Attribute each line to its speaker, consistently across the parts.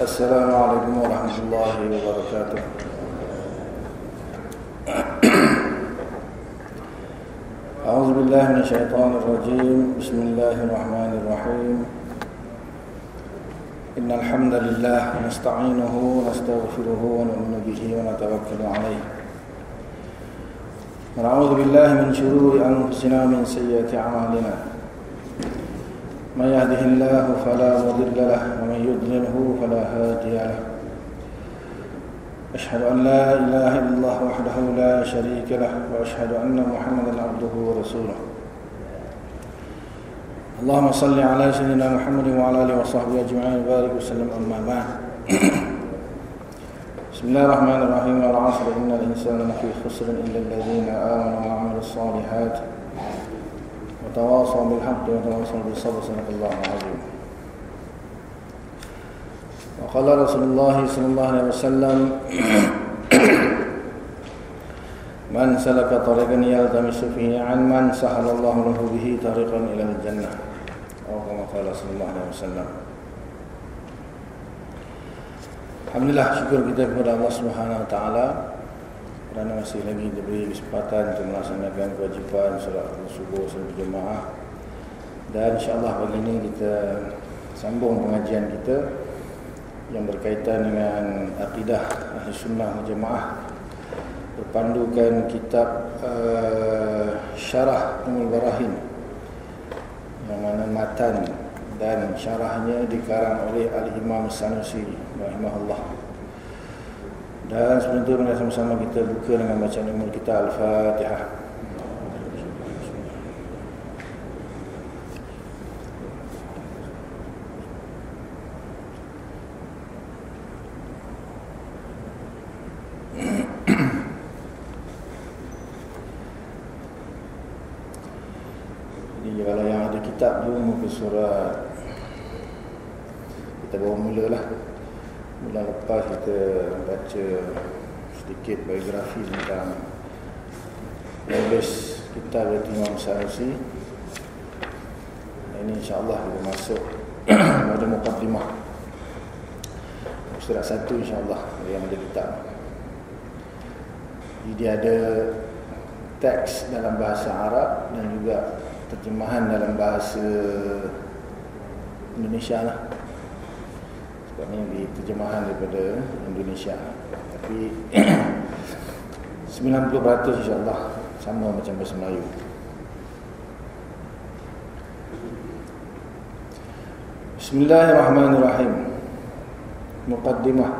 Speaker 1: السلام عليكم ورحمة الله وبركاته. أعوذ بالله من الشيطان الرجيم. بسم الله الرحمن الرحيم. إن الحمد لله نستعينه ونستغفره ونؤمن به ونتوكل عليه. ونعوذ بالله من شرور أنفسنا ومن سيئات أعمالنا. من يهده الله فلا مضل له ومن يضلله فلا هادي له. أشهد أن لا إله إلا الله وحده لا شريك له وأشهد أن محمدا عبده ورسوله. اللهم صل على سيدنا محمد وعلى آله وصحبه أجمعين وبارك وسلم أما بعد. بسم الله الرحمن الرحيم. والعصر إن الإنسان لفي خسر إلا الذين آمنوا وعملوا الصالحات وتواصوا بالحق وتواصوا بالصبر. صدق الله العظيم. وقال رسول الله صلى الله عليه وسلم من سلك طريقا يلتمس فيه علما سهل الله له به طريقا الى الجنه او كما قال صلى الله عليه وسلم Alhamdulillah syukur kita kepada Allah Subhanahu Wa Taala kerana masih lagi diberi kesempatan untuk melaksanakan kewajipan solat subuh secara berjemaah dan insyaallah pagi ini kita sambung pengajian kita yang berkaitan dengan akidah sunnah jemaah berpandukan kitab uh, syarah Umul Barahin yang mana matan dan syarahnya dikarang oleh Al-Imam Sanusi rahimahullah. Dan sebelum itu sama-sama kita buka dengan bacaan umul kita Al-Fatihah surat. Kita bawa mula lah. Mula lepas kita baca sedikit biografi tentang Penulis kita berarti Imam Sanusi. Ini insyaAllah kita masuk pada Muqaddimah. Surat satu insyaAllah yang ada kitab. Jadi ada teks dalam bahasa Arab dan juga terjemahan dalam bahasa Indonesia lah sebab ni terjemahan daripada Indonesia tapi 90% insyaAllah sama macam bahasa Melayu Bismillahirrahmanirrahim Muqaddimah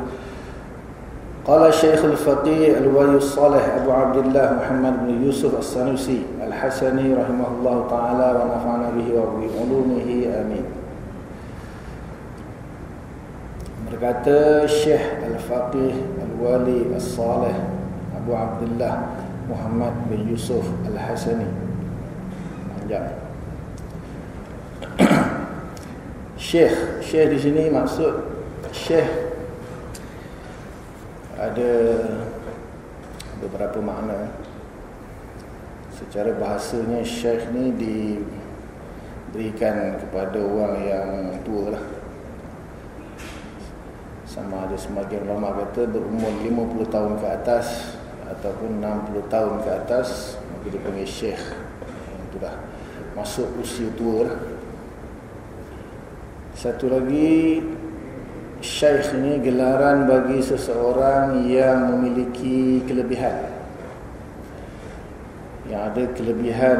Speaker 1: قال الشيخ الفقيه الولي الصالح أبو عبد الله محمد بن يوسف السنوسي الحسني رحمه الله تعالى ونفعنا به وبعلومه آمين berkata Syekh Al-Faqih Al-Wali Al-Salih Abu Abdullah Muhammad bin Yusuf Al-Hasani panjang Syekh Syekh di sini maksud Syekh ada beberapa makna secara bahasanya syekh ni diberikan kepada orang yang tua lah. Sama ada sebagian ulama kata berumur 50 tahun ke atas ataupun 60 tahun ke atas maka dipanggil syekh. Yang tu dah masuk usia tua lah. Satu lagi Syekh ini gelaran bagi seseorang yang memiliki kelebihan Yang ada kelebihan.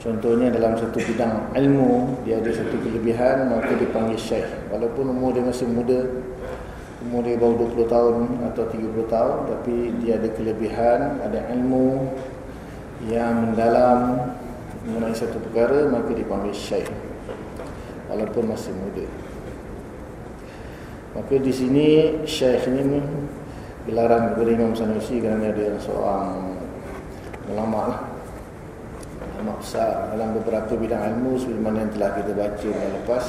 Speaker 1: Contohnya dalam satu bidang ilmu Dia ada satu kelebihan Maka dipanggil syekh. Walaupun umur dia masih muda Umur dia baru 20 tahun atau 30 tahun Tapi dia ada kelebihan Ada ilmu Yang mendalam Mengenai satu perkara Maka dipanggil syekh. Walaupun masih muda. Maka di sini Syekh ini gelaran kepada Imam Sanusi kerana dia seorang ulama lah. Ulama besar dalam beberapa bidang ilmu sebagaimana yang telah kita baca yang lepas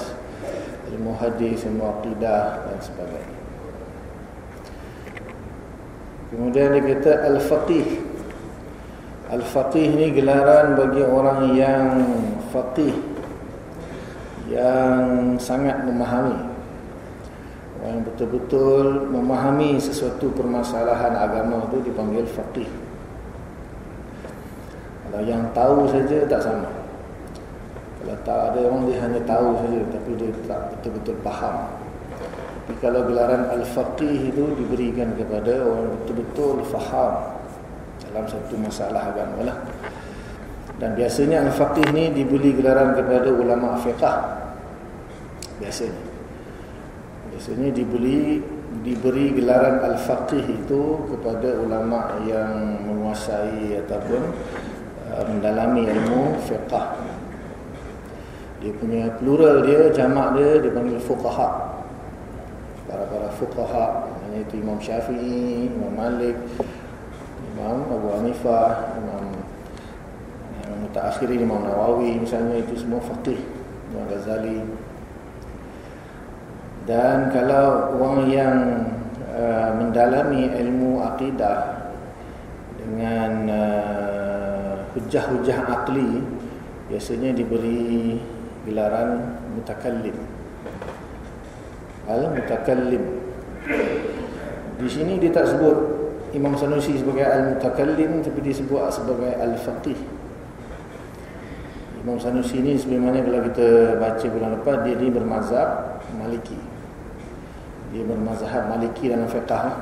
Speaker 1: ilmu hadis, ilmu aqidah dan sebagainya. Kemudian dia kata al-faqih. Al-faqih ni gelaran bagi orang yang faqih yang sangat memahami Orang yang betul-betul memahami sesuatu permasalahan agama itu dipanggil faqih. Kalau yang tahu saja tak sama. Kalau tak ada orang dia hanya tahu saja tapi dia tak betul-betul faham. Tapi kalau gelaran al-faqih itu diberikan kepada orang betul-betul faham dalam satu masalah agama lah. Dan biasanya al-faqih ni diberi gelaran kepada ulama fiqah. Biasanya. Biasanya diberi diberi gelaran al-faqih itu kepada ulama yang menguasai ataupun mendalami ilmu fiqh. Dia punya plural dia, jamak dia dipanggil fuqaha. Para-para fuqaha, itu Imam Syafi'i, Imam Malik, Imam Abu Hanifah, Imam yang mutaakhiri Imam Nawawi misalnya itu semua faqih. Imam Ghazali, dan kalau orang yang uh, mendalami ilmu akidah dengan uh, hujah-hujah akli biasanya diberi gelaran mutakallim. Al-mutakallim. Di sini dia tak sebut Imam Sanusi sebagai al-mutakallim tapi disebut sebagai al-faqih. Imam Sanusi ini sebenarnya kalau kita baca bulan lepas dia ni bermazhab Maliki dia bermazhab maliki dalam fiqah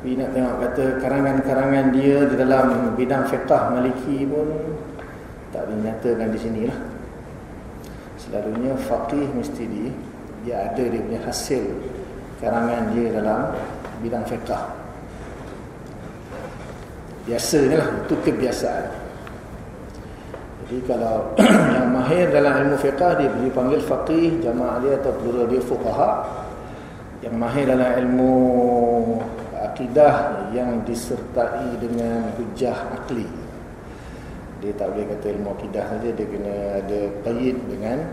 Speaker 1: tapi nak tengok kata karangan-karangan dia di dalam bidang fiqah maliki pun tak dinyatakan di sini lah. Selalunya faqih mesti di, dia ada dia punya hasil karangan dia dalam bidang fiqah. Biasanya lah itu kebiasaan. Jadi kalau yang mahir dalam ilmu fiqah dia dipanggil faqih jamaah dia atau plural dia fuqaha. Yang mahir dalam ilmu akidah yang disertai dengan hujah akli. Dia tak boleh kata ilmu akidah saja, dia kena ada qaid dengan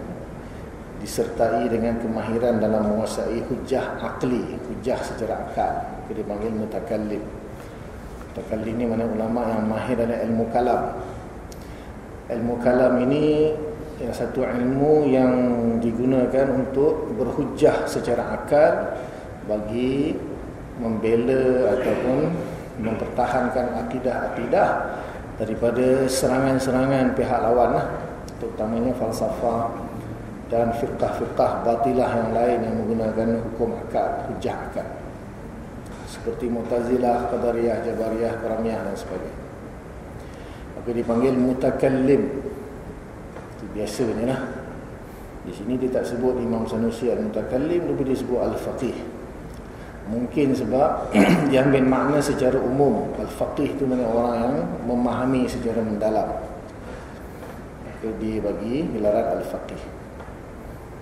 Speaker 1: disertai dengan kemahiran dalam menguasai hujah akli, hujah secara akal. Dia panggil mutakallim. Mutakallim ini mana ulama yang mahir dalam ilmu kalam. Ilmu kalam ini yang satu ilmu yang digunakan untuk berhujah secara akal bagi membela ataupun mempertahankan akidah-akidah daripada serangan-serangan pihak lawan lah. terutamanya falsafah dan firqah-firqah batilah yang lain yang menggunakan hukum akal, hujah akal seperti Mu'tazilah, Qadariyah, Jabariyah, Karamiyah dan sebagainya. Maka dipanggil mutakallim. Biasanya lah. Di sini dia tak sebut Imam Sanusi Al-Mutakallim tapi dia sebut Al-Faqih mungkin sebab dia ambil makna secara umum. Al-Faqih itu mana orang yang memahami secara mendalam. Maka dia bagi gelaran Al-Faqih.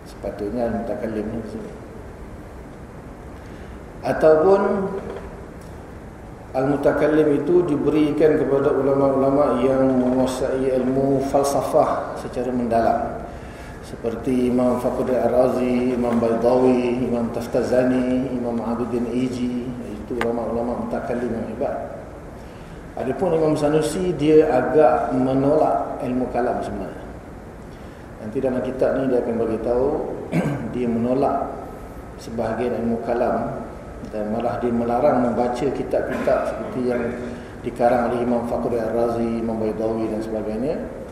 Speaker 1: Sepatutnya Al-Mutakallim di sini. Ataupun Al-Mutakallim itu diberikan kepada ulama-ulama yang menguasai ilmu falsafah secara mendalam. Seperti Imam Faqud Ar-Razi, Imam Baydawi, Imam Taftazani, Imam Abuddin Iji. Itu ulama-ulama mutakallim yang hebat. Adapun Imam Sanusi, dia agak menolak ilmu kalam sebenarnya. Nanti dalam kitab ni dia akan beritahu dia menolak sebahagian ilmu kalam dan malah dia melarang membaca kitab-kitab seperti yang dikarang oleh Imam Fakhri Ar-Razi, Imam Baydawi dan sebagainya.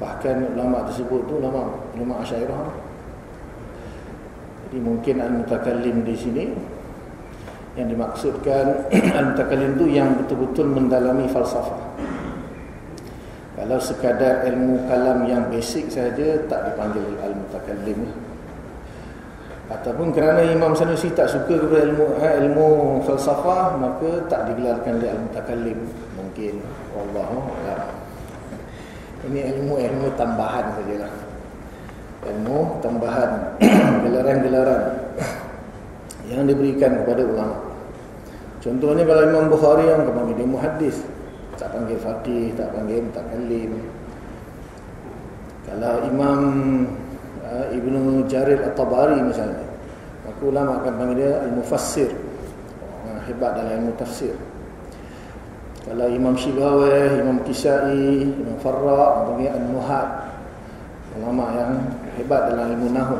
Speaker 1: Bahkan ulama tersebut tu ulama ulama Asy'ariyah. Jadi mungkin al-mutakallim di sini yang dimaksudkan al-mutakallim tu yang betul-betul mendalami falsafah. Kalau sekadar ilmu kalam yang basic saja tak dipanggil al-mutakallim lah ataupun kerana Imam Sanusi tak suka kepada ilmu ha, ilmu falsafah maka tak digelarkan dia al-mutakallim mungkin wallahu a'lam ini ilmu-ilmu tambahan sajalah. Ilmu tambahan gelaran-gelaran yang diberikan kepada ulama. Contohnya kalau Imam Bukhari yang panggil dia muhaddis tak panggil faqih tak panggil mutakallim. Kalau Imam uh, Ibnu Jarir At-Tabari misalnya maka ulama akan panggil dia al-mufassir. Orang hebat dalam ilmu tafsir kalau Imam Syibawi, Imam Kisai, Imam Farra panggil al-muhad. Ulama yang hebat dalam ilmu nahu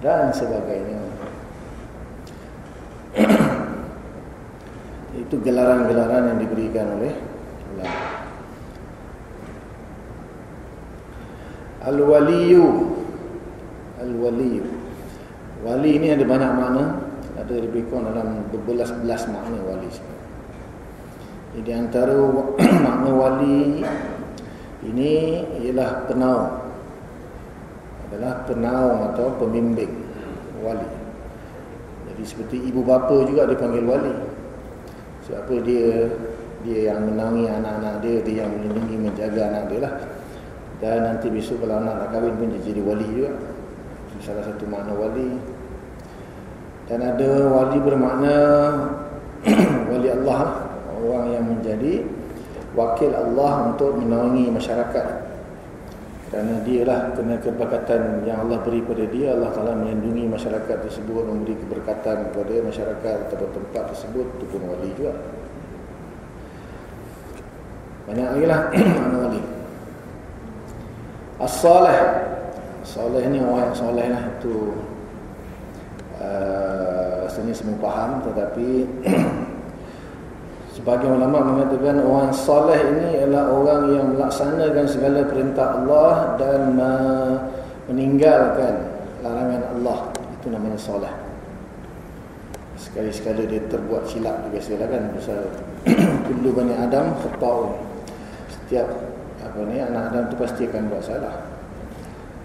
Speaker 1: dan sebagainya. Itu gelaran-gelaran yang diberikan oleh ulama. Al-waliyu. Al-waliyu. Wali ini ada banyak makna. Ada lebih kurang dalam berbelas-belas makna wali Jadi antara makna wali Ini ialah penaung. Adalah penaung atau pembimbing Wali. Jadi seperti ibu bapa juga dipanggil wali. Sebab dia Dia yang menangi anak-anak dia Dia yang melindungi menjaga anak dia lah. Dan nanti besok kalau anak nak kahwin pun dia jadi wali juga. Salah satu makna wali. Dan ada wali bermakna Wali Allah Orang yang menjadi Wakil Allah untuk menaungi masyarakat. Kerana dia lah Kena keberkatan yang Allah beri kepada dia Allah Ta'ala melindungi masyarakat tersebut Memberi keberkatan kepada masyarakat Atau tempat tersebut Itu pun wali juga. Banyak lagi lah Makna wali. As-salih. Salih ni orang yang salih lah Itu uh, Rasanya semua faham Tetapi Sebagian ulama mengatakan Orang salih ini adalah orang yang Melaksanakan segala perintah Allah Dan meninggalkan Larangan Allah. Itu namanya salih. Sekali-sekala dia terbuat silap Biasalah kan Pasal Kullu Bani Adam Khata'un. Setiap apa ni anak Adam tu pasti akan buat salah.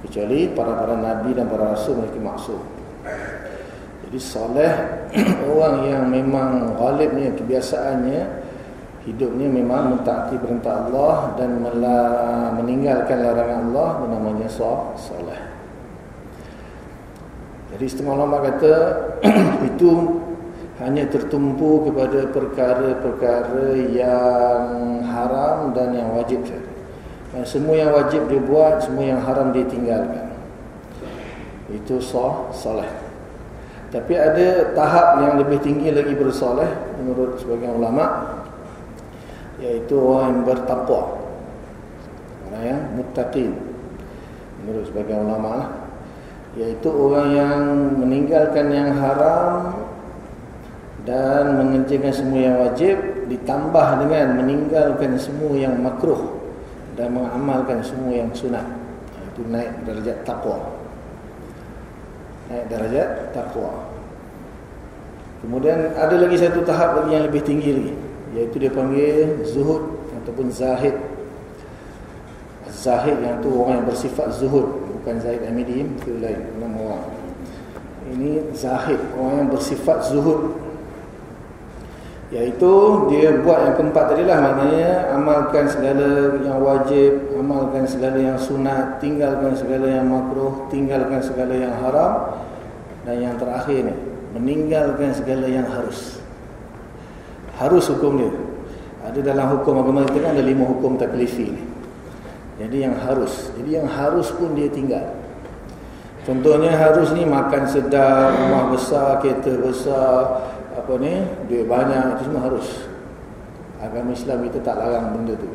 Speaker 1: Kecuali para-para nabi dan para rasul mereka maksud jadi soleh orang yang memang ghalibnya kebiasaannya hidupnya memang mentaati perintah Allah dan meninggalkan larangan Allah namanya soleh jadi setengah ulama kata itu hanya tertumpu kepada perkara-perkara yang haram dan yang wajib dan semua yang wajib dia buat, semua yang haram dia tinggalkan. Itu soleh. Tapi ada tahap yang lebih tinggi lagi bersoleh menurut sebagian ulama iaitu orang yang bertakwa. Orang yang muttaqin. Menurut sebagian ulama lah. Iaitu orang yang meninggalkan yang haram dan mengerjakan semua yang wajib ditambah dengan meninggalkan semua yang makruh dan mengamalkan semua yang sunat itu naik darjat takwa naik darjat takwa kemudian ada lagi satu tahap lagi yang lebih tinggi lagi iaitu dia panggil zuhud ataupun zahid. Zahid yang tu orang yang bersifat zuhud bukan zahid amidi itu lain nama orang. Ini zahid orang yang bersifat zuhud Iaitu dia buat yang keempat tadi lah Maknanya amalkan segala yang wajib Amalkan segala yang sunat Tinggalkan segala yang makruh Tinggalkan segala yang haram Dan yang terakhir ni Meninggalkan segala yang harus. Harus hukum dia. Ada dalam hukum agama kita kan Ada lima hukum taklifi ni. Jadi yang harus. Jadi yang harus pun dia tinggal. Contohnya harus ni makan sedap Rumah besar, kereta besar apa ni duit banyak itu semua harus. Agama Islam kita tak larang benda tu.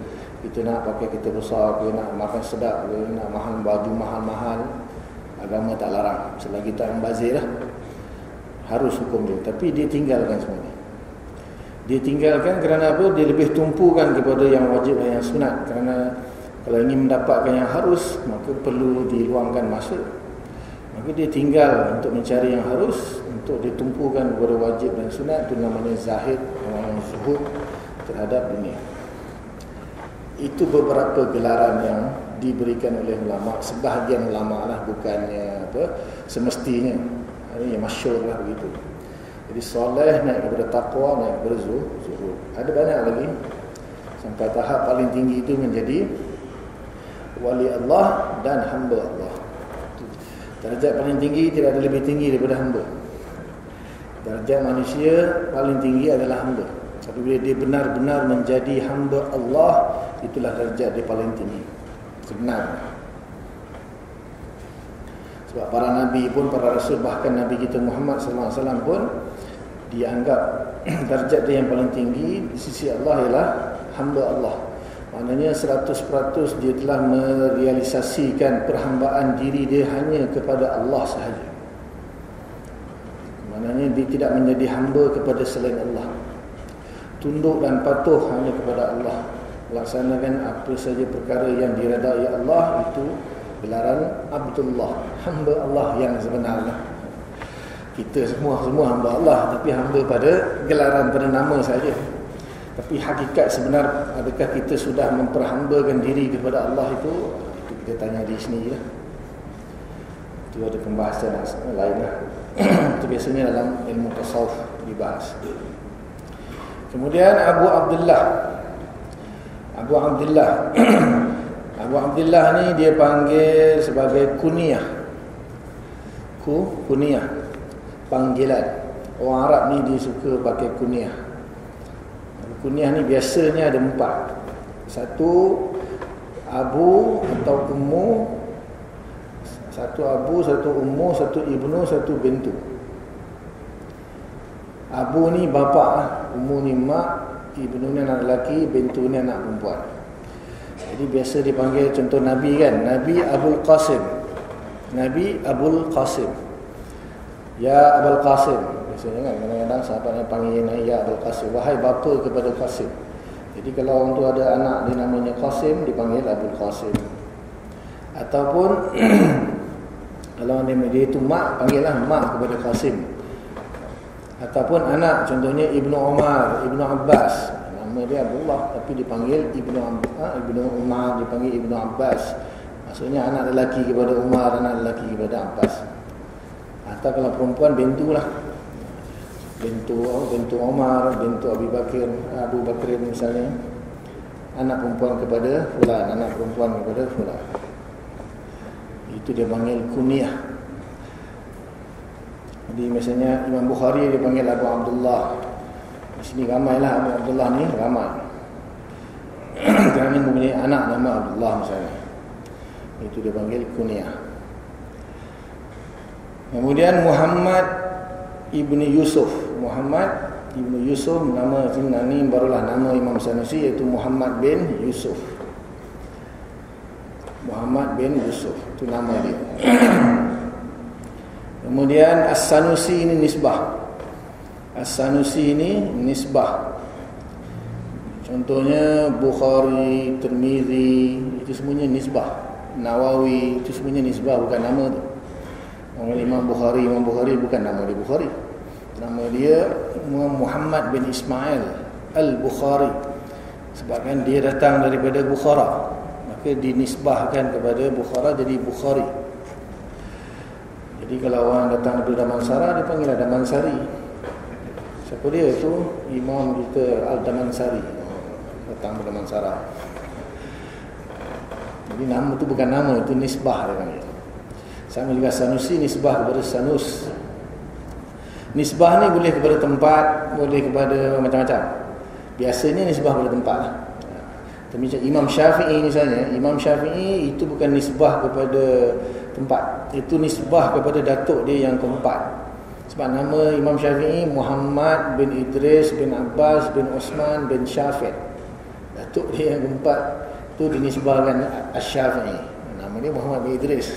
Speaker 1: Kita nak pakai kita besar kita nak makan sedap kita nak mahal baju mahal-mahal agama tak larang. Selagi tak membazir lah. Harus hukum dia. Tapi dia tinggalkan semua ni. Dia tinggalkan kerana apa? Dia lebih tumpukan kepada yang wajib dan yang sunat. Kerana kalau ingin mendapatkan yang harus maka perlu diluangkan masa maka dia tinggal untuk mencari yang harus untuk ditumpukan kepada wajib dan sunat itu namanya zahid yang zuhud terhadap dunia. Itu beberapa gelaran yang diberikan oleh ulama sebahagian ulama lah bukannya apa semestinya. Ini yang masyur lah begitu. Jadi soleh naik kepada taqwa naik kepada zuhud. Ada banyak lagi. Sampai tahap paling tinggi itu menjadi wali Allah dan hamba Allah Darjat paling tinggi tidak ada lebih tinggi daripada hamba Darjah manusia paling tinggi adalah hamba. Tapi bila dia benar-benar menjadi hamba Allah, itulah darjah dia paling tinggi. Sebenar. Sebab para nabi pun, para rasul, bahkan nabi kita Muhammad SAW pun dianggap darjah dia yang paling tinggi di sisi Allah ialah hamba Allah. Maknanya 100% dia telah merealisasikan perhambaan diri dia hanya kepada Allah sahaja. maknanya dia tidak menjadi hamba kepada selain Allah. Tunduk dan patuh hanya kepada Allah. Laksanakan apa saja perkara yang diredai Allah itu gelaran Abdullah hamba Allah yang sebenarnya. Kita semua semua hamba Allah tapi hamba pada gelaran pada nama saja tapi hakikat sebenar adakah kita sudah memperhambakan diri kepada Allah itu? Itu kita tanya di sini ya. itu ada pembahasan lain lah. itu biasanya dalam ilmu tasawuf dibahas. Kemudian Abu Abdullah. Abu Abdullah. Abu Abdullah ni dia panggil sebagai kunyah ku kunyah panggilan. Orang Arab ni dia suka pakai kunyah kunyah ni biasanya ada empat satu Abu atau Ummu satu Abu, satu Ummu, satu Ibnu, satu Bintu Abu ni bapa, Ummu ni mak Ibnu ni anak lelaki, bintu ni anak perempuan. Jadi biasa dipanggil contoh Nabi kan, Nabi Abul Qasim. Nabi Abul Qasim. Ya Abul Qasim. Biasanya kan kadang-kadang sahabat yang panggil Ya Abul Qasim. Wahai bapa kepada Qasim. Jadi kalau orang tu ada anak dia namanya Qasim, dipanggil Abul Qasim. Ataupun kalau dia itu mak, panggillah mak kepada Qasim ataupun anak contohnya Ibnu Umar, Ibnu Abbas nama dia Abdullah tapi dipanggil Ibnu ha, Ibnu Umar dipanggil Ibnu Abbas maksudnya anak lelaki kepada Umar anak lelaki kepada Abbas atau kalau perempuan bintu lah bintu bintu Umar bintu Abu Bakar Abu Bakar misalnya anak perempuan kepada fulan anak perempuan kepada fulan itu dia panggil kunyah jadi misalnya Imam Bukhari dia panggil Abu Abdullah. Di sini ramailah Abu Abdullah ni, ramai. Kerana mempunyai anak nama Abdullah misalnya. Itu dia panggil kunyah. Kemudian Muhammad Ibni Yusuf. Muhammad Ibni Yusuf nama ini barulah nama Imam Sanusi iaitu Muhammad bin Yusuf. Muhammad bin Yusuf itu nama dia. Kemudian As-Sanusi ini nisbah. As-Sanusi ini nisbah. Contohnya Bukhari, Tirmizi, itu semuanya nisbah. Nawawi, itu semuanya nisbah bukan nama tu. Imam Bukhari, Imam Bukhari bukan nama dia Bukhari. Nama dia Muhammad bin Ismail Al-Bukhari. Sebabkan dia datang daripada Bukhara. Maka dinisbahkan kepada Bukhara jadi Bukhari. Jadi kalau orang datang dari Damansara dia panggil Damansari. Siapa dia tu? Imam kita Al-Damansari. Datang dari Damansara. Jadi nama tu bukan nama, itu nisbah dia panggil. Sama juga Sanusi nisbah kepada Sanus. Nisbah ni boleh kepada tempat, boleh kepada macam-macam. Biasanya nisbah kepada tempat lah. Tapi Imam Syafi'i misalnya, Imam Syafi'i itu bukan nisbah kepada tempat. Itu nisbah kepada datuk dia yang keempat. Sebab nama Imam Syafi'i Muhammad bin Idris bin Abbas bin Osman bin Syafiq datuk dia yang keempat itu dinisbahkan Asy-Syafi'i nama dia Muhammad bin Idris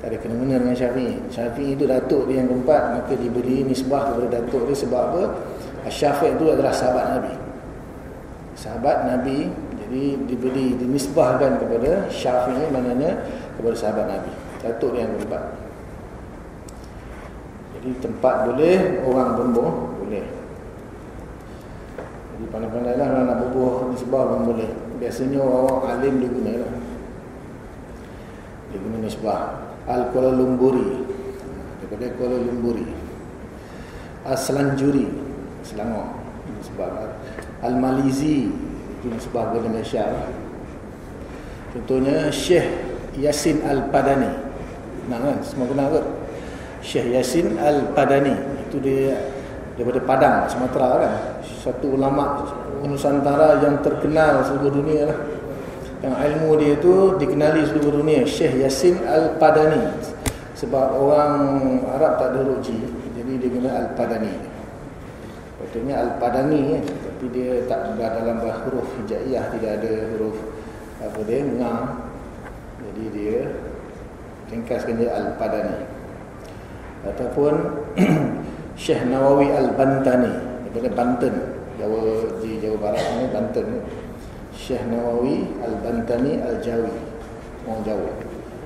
Speaker 1: tak ada kena-mena dengan Syafi'i. Syafi'i itu datuk dia yang keempat maka diberi nisbah kepada datuk dia sebab apa? Asy-Syafiq itu adalah sahabat Nabi. Sahabat Nabi jadi diberi dinisbahkan kepada Syafi'i maknanya kepada sahabat Nabi. Datuk yang berubah Jadi tempat boleh Orang pun boleh. Jadi pandai-pandai lah Nak berbuah di sebuah pun boleh. Biasanya orang-orang alim dia guna lah Dia guna nisbah Al-Kuala Lumburi Daripada Kuala Lumburi Al-Selanjuri Selangor Nisbah Al-Malizi Itu nisbah ke Malaysia. Contohnya Syekh Yasin Al-Padani Nak kan? Semua kenal ke? Syekh Yasin Al-Padani Itu dia daripada Padang, Sumatera kan? Satu ulama Nusantara yang terkenal seluruh dunia lah Yang ilmu dia tu dikenali seluruh dunia. Syekh Yasin Al-Padani. Sebab orang Arab tak ada ruji Jadi dia kena Al-Padani. Betulnya Al-Padani eh. Tapi dia tak ada dalam huruf hijaiyah Tidak ada huruf apa dia, ngah Jadi dia ringkaskan dia Al-Padani. Ataupun Syekh Nawawi Al-Bantani. Daripada Banten. Jawa di Jawa Barat ni Banten Syekh Nawawi Al-Bantani Al-Jawi. Orang Jawa.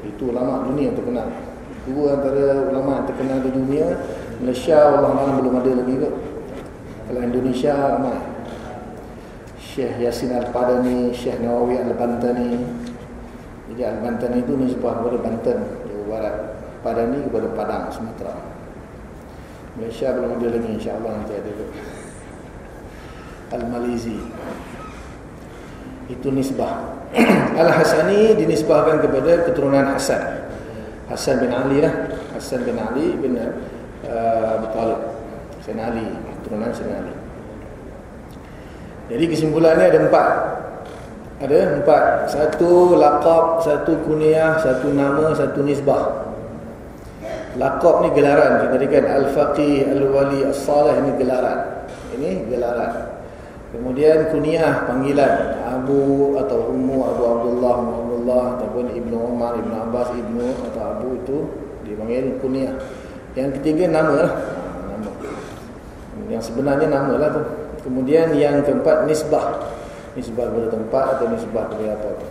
Speaker 1: Itu ulama dunia terkenal. Dua antara ulama yang terkenal di dunia Malaysia Allah Malam belum ada lagi kot. Kalau Indonesia ramai. Syekh Yasin Al-Padani Syekh Nawawi Al-Bantani jadi Al-Bantani itu nisbah kepada Banten Jawa Barat. Padani kepada Padang Sumatera. Malaysia belum ada lagi insyaAllah nanti ada Al-Malizi Itu nisbah. Al-Hasani dinisbahkan kepada keturunan Hasan. Hasan bin Ali lah. Hasan bin Ali bin uh, Talib. Hasan Ali. Keturunan Hasan Ali. Jadi kesimpulannya ada empat. Ada empat. Satu lakab, satu kuniah, satu nama, satu nisbah. Lakab ni gelaran. Kita katakan al-faqih, al-wali, as-salih ini gelaran. Ini gelaran. Kemudian kunyah panggilan Abu atau Ummu Abu Abdullah Muhammadullah ataupun Ibnu Umar Ibnu Abbas Ibnu atau Abu itu dipanggil kunyah. Yang ketiga nama lah. Nama. Yang sebenarnya nama lah tu. Kemudian yang keempat nisbah. Nisbah kepada tempat atau nisbah kepada apa tu.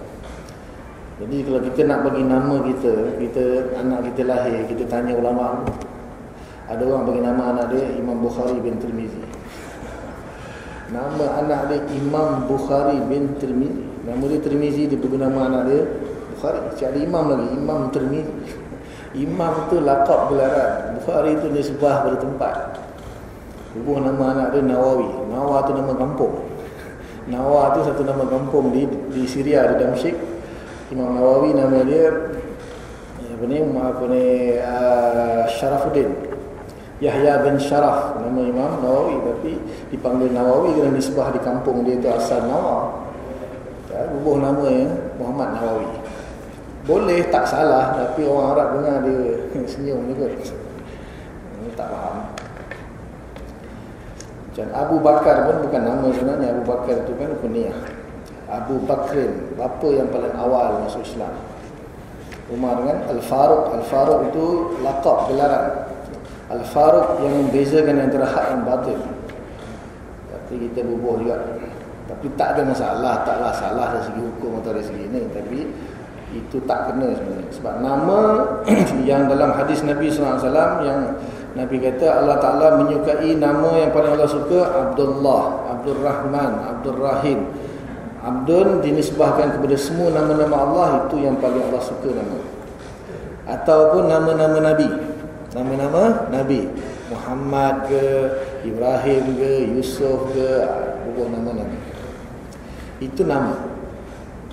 Speaker 1: Jadi kalau kita nak bagi nama kita, kita anak kita lahir, kita tanya ulama. Ada orang bagi nama anak dia Imam Bukhari bin Tirmizi. Nama anak dia Imam Bukhari bin Tirmizi. Nama dia Tirmizi dia bagi nama anak dia Bukhari. Cik ada imam lagi, Imam Tirmizi. Imam tu lakab gelaran. Bukhari tu nisbah pada tempat. Hubung nama anak dia Nawawi. Nawa tu nama kampung. Nawa tu satu nama kampung di di Syria di Damsyik. Imam Nawawi nama dia apa ni apa ni uh, Syarafuddin Yahya bin Syaraf nama Imam Nawawi tapi dipanggil Nawawi kerana nisbah di kampung dia itu asal Nawawi ya, bubuh nama ya Muhammad Nawawi. Boleh tak salah tapi orang Arab dengar dia senyum juga. Ini tak faham. Dan Abu Bakar pun bukan nama sebenarnya Abu Bakar itu kan kuniah Abu Bakrin bapa yang paling awal masuk Islam. Umar dengan Al-Faruq. Al-Faruq itu lakab gelaran Al-Faruq yang membezakan antara hak dan batin. Tapi kita bubuh juga. Tapi tak ada masalah taklah salah dari segi hukum atau dari segi ini. Tapi itu tak kena sebenarnya. Sebab nama yang dalam hadis Nabi SAW yang Nabi kata Allah Ta'ala menyukai nama yang paling Allah suka Abdullah, Abdul Rahman, Abdul Rahim Abdun dinisbahkan kepada semua nama-nama Allah itu yang paling Allah suka nama. Ataupun nama-nama Nabi. Nama-nama Nabi. Muhammad ke, Ibrahim ke, Yusuf ke, bukan nama Nabi. Itu nama.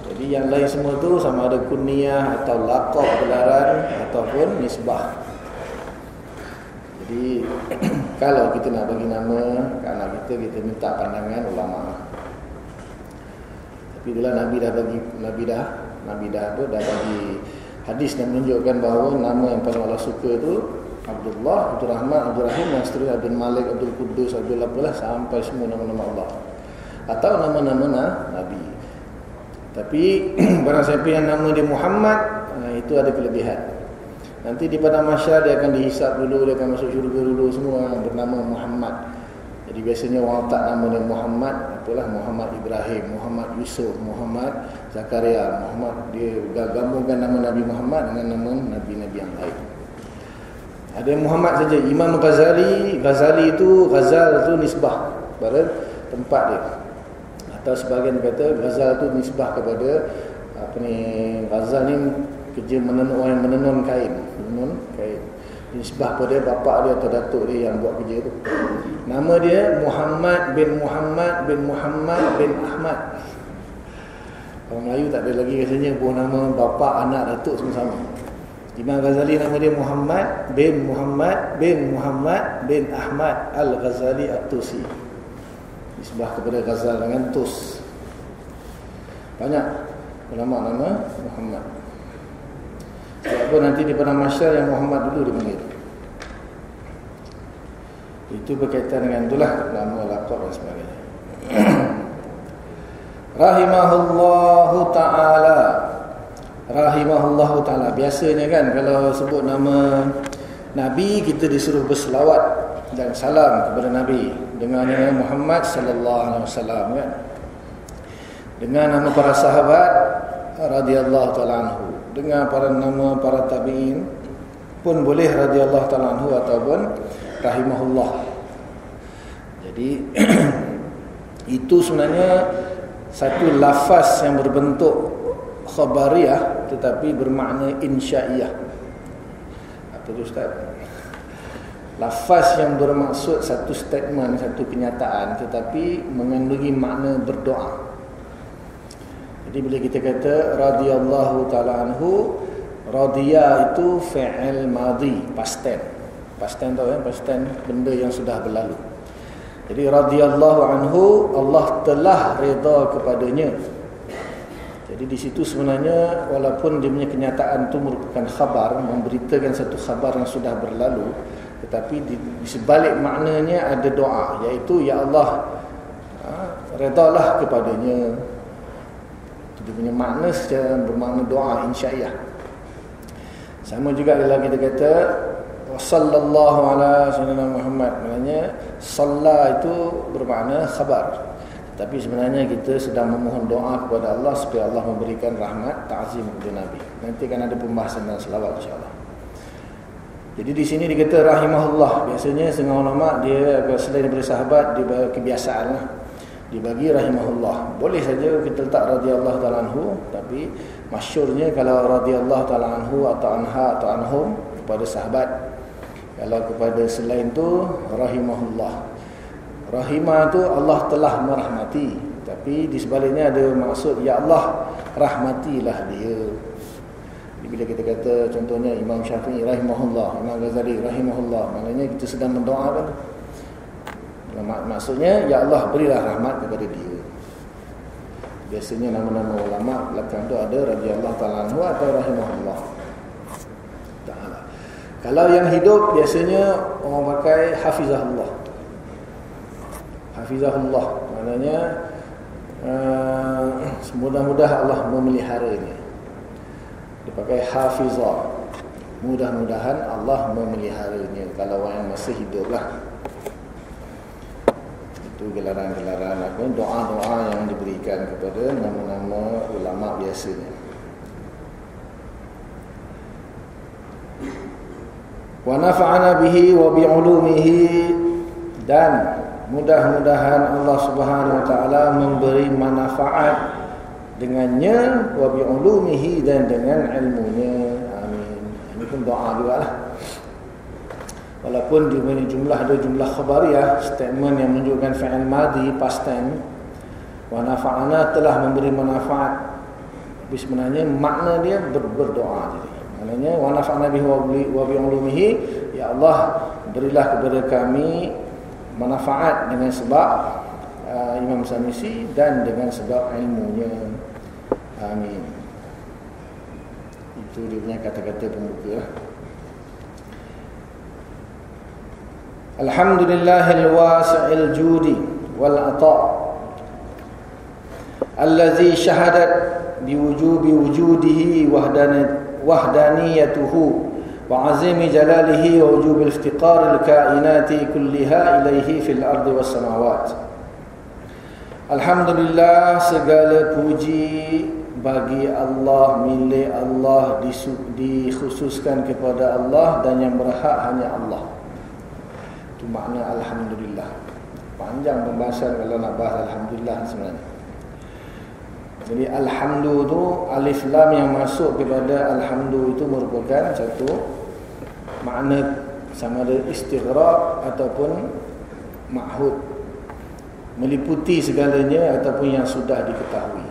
Speaker 1: Jadi yang lain semua tu sama ada kunyah atau lakab gelaran ataupun nisbah. Jadi kalau kita nak bagi nama ke anak kita, kita minta pandangan ulama' Tapi bila Nabi dah bagi Nabi dah Nabi dah apa dah bagi hadis yang menunjukkan bahawa nama yang paling Allah suka itu Abdullah, Abdul Rahman, Abdul Rahim yang seterusnya Abdul Malik, Abdul Kudus, Abdul apalah sampai semua nama-nama Allah. Atau nama-nama Nabi. Tapi barang siapa yang nama dia Muhammad, itu ada kelebihan. Nanti di pada masyarakat dia akan dihisap dulu, dia akan masuk syurga dulu semua bernama Muhammad. Jadi biasanya orang tak nama dia Muhammad, apalah Muhammad Ibrahim, Muhammad Yusuf, Muhammad Zakaria, Muhammad dia gabungkan nama Nabi Muhammad dengan nama nabi-nabi yang lain. Ada Muhammad saja. Imam Ghazali, Ghazali itu Ghazal itu nisbah pada tempat dia. Atau sebagian kata Ghazal itu nisbah kepada apa ni Ghazal ni kerja menenun orang yang menenun kain, menenun kain nisbah pada bapak dia atau datuk dia yang buat kerja tu. Nama dia Muhammad bin Muhammad bin Muhammad bin Ahmad. Orang Melayu tak ada lagi rasanya buah nama bapak, anak, datuk semua sama. Imam Ghazali nama dia Muhammad bin Muhammad bin Muhammad bin Ahmad Al-Ghazali At-Tusi. Nisbah kepada Ghazal dengan Tus. Banyak ulama nama Muhammad. Sebab nanti di pada masyarakat yang Muhammad dulu dipanggil. Itu berkaitan dengan itulah nama lakab dan sebagainya. Rahimahullahu ta'ala Rahimahullahu ta'ala Biasanya kan kalau sebut nama Nabi kita disuruh berselawat dan salam kepada Nabi dengan nama Muhammad sallallahu alaihi wasallam kan. Dengan nama para sahabat radhiyallahu taala anhu, dengan para nama para tabi'in pun boleh radhiyallahu taala anhu ataupun rahimahullah. Jadi itu sebenarnya satu lafaz yang berbentuk khabariyah tetapi bermakna insya'iyah. Apa tu ustaz? Lafaz yang bermaksud satu statement, satu kenyataan tetapi mengandungi makna berdoa. Jadi bila kita kata radhiyallahu taala anhu, radhiya itu fi'il madhi, past tense. Past tense tahu kan? Past tense benda yang sudah berlalu. Jadi radhiyallahu anhu Allah telah redha kepadanya. Jadi di situ sebenarnya walaupun dia punya kenyataan itu merupakan khabar memberitakan satu khabar yang sudah berlalu tetapi di, di sebalik maknanya ada doa iaitu ya Allah ha, redalah kepadanya. Dia punya makna secara bermakna doa insyaallah. Sama juga bila kita kata sallallahu ala sayyidina Muhammad maknanya salla itu bermakna khabar tapi sebenarnya kita sedang memohon doa kepada Allah supaya Allah memberikan rahmat ta'zim kepada Nabi. Nanti akan ada pembahasan dan selawat insyaallah. Jadi di sini dikata rahimahullah. Biasanya setengah ulama dia selain daripada sahabat dia kebiasaan lah. Dibagi rahimahullah. Boleh saja kita letak radhiyallahu taala anhu tapi masyurnya kalau radhiyallahu taala anhu atau anha atau anhum kepada sahabat. Kalau kepada selain tu rahimahullah. Rahimah tu Allah telah merahmati. Tapi di sebaliknya ada maksud ya Allah rahmatilah dia. Bila kita kata contohnya Imam Syafi'i rahimahullah, Imam Ghazali rahimahullah, maknanya kita sedang mendoakan maksudnya ya Allah berilah rahmat kepada dia. Biasanya nama-nama ulama belakang tu ada radhiyallahu taala anhu atau rahimahullah. Kalau yang hidup biasanya orang pakai hafizahullah. Hafizahullah maknanya uh, mudah-mudah Allah memeliharanya. Dipakai hafizah. Mudah-mudahan Allah memeliharanya kalau orang masih hidup lah. Itu gelaran-gelaran apa doa-doa yang diberikan kepada nama-nama ulama biasanya. wa nafa'ana bihi wa bi'ulumihi dan mudah-mudahan Allah Subhanahu wa taala memberi manfaat dengannya wa bi'ulumihi dan dengan ilmunya. Amin. Ini pun doa juga lah walaupun di mana jumlah ada jumlah khabariyah statement yang menunjukkan fa'il madhi past tense. Wa nafa'ana telah memberi manfaat. Tapi sebenarnya makna dia ber berdoa jadi. Maknanya wa nafa'na bihi wa bi ulumihi ya Allah berilah kepada kami manfaat dengan sebab uh, Imam Sanusi dan dengan sebab ilmunya. Amin. Itu dia punya kata-kata pembuka. Alhamdulillahil wasi'il judi wal ata' allazi syahadat biwujubi wujudihi wahdanat وحدانيته وعظيم جلاله ووجوب افتقار الكائنات كلها إليه في الأرض والسماوات Alhamdulillah segala puji bagi Allah milik Allah dikhususkan kepada Allah dan yang berhak hanya Allah. Itu makna alhamdulillah. Panjang pembahasan kalau nak bahas alhamdulillah sebenarnya. Jadi alhamdu tu alif lam yang masuk kepada alhamdu itu merupakan satu makna sama ada istighraq ataupun ma'hud meliputi segalanya ataupun yang sudah diketahui.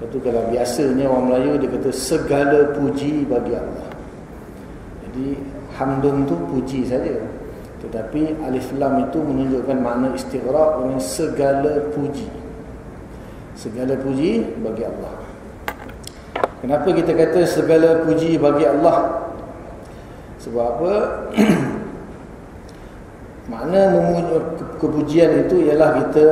Speaker 1: Itu kalau biasanya orang Melayu dia kata segala puji bagi Allah. Jadi hamdun tu puji saja. Tetapi alif lam itu menunjukkan makna istighraq dengan segala puji. Segala puji bagi Allah. Kenapa kita kata segala puji bagi Allah? Sebab apa? Makna kepujian itu ialah kita